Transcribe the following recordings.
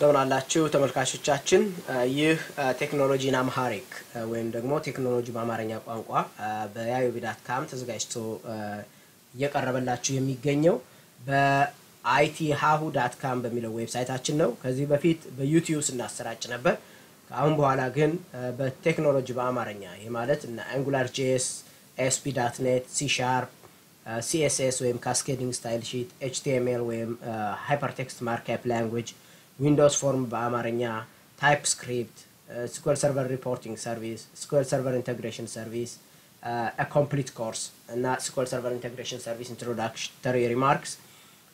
እንደምን አላችሁ ተመልካቾቻችን። ይህ Technology in Amharic ወይም ደግሞ ቴክኖሎጂ በአማርኛ ቋንቋ በያዮቢ dot com ተዘጋጅቶ እየቀረበላችሁ የሚገኘው በ IT ሀሁ dot com በሚለው website ኣችን ነው። ከዚህ በፊት በዩቲዩብ ስናሰራጭ ነበር። ከአሁን በኋላ ግን በቴክኖሎጂ በአማርኛ ይህ ማለት እነ Angular JS፣ ASP dot NET፣ C Sharp፣ CSS ወይም Cascading Style Sheet፣ HTML ወይም Hypertext Markup Language Windows Form በአማርኛ TypeScript SQL Server Reporting Service SQL Server Integration Service complete course እና SQL Server Integration Service introductory remarks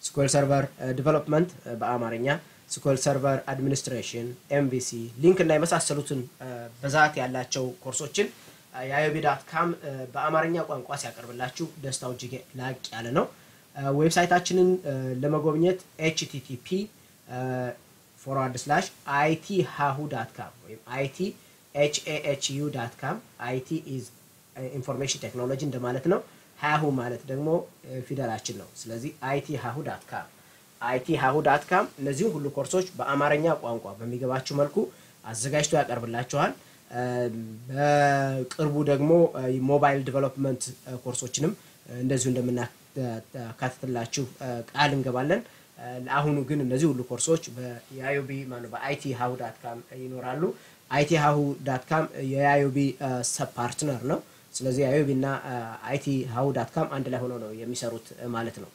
SQL Server Development በአማርኛ SQL Server Administration MVC LINQ እና የመሳሰሉትን ብዛት ያላቸው ኮርሶችን ያዮቢ dot com በአማርኛ ቋንቋ ሲያቀርብላችሁ ደስታው እጅግ ላቅ ያለ ነው። website ኣችንን ለመጎብኘት HTTP forward slash IT ሀሁ dot com ወይም IT H A H U dot com IT is Information Technology እንደማለት ነው። ሀሁ ማለት ደግሞ ፊደላችን ነው። ስለዚህ IT ሀሁ dot com IT ሀሁ dot com እነዚህም ሁሉ ኮርሶች በአማርኛ ቋንቋ በሚገባችሁ መልኩ አዘጋጅቶ ያቀርብላችኋል። በቅርቡ ደግሞ mobile development ኮርሶችንም እንደዚሁ እንደምናካትትላችሁ ቃል እንገባለን። ለአሁኑ ግን እነዚህ ሁሉ ኮርሶች ማነው በ IT ሀሁ dot com ይኖራሉ። IT ሀሁ dot com የያዮቢ sub partner ነው። ስለዚህ ያዮቢ እና IT ሀሁ dot com አንድ ላይ ሆነው ነው የሚሰሩት ማለት ነው።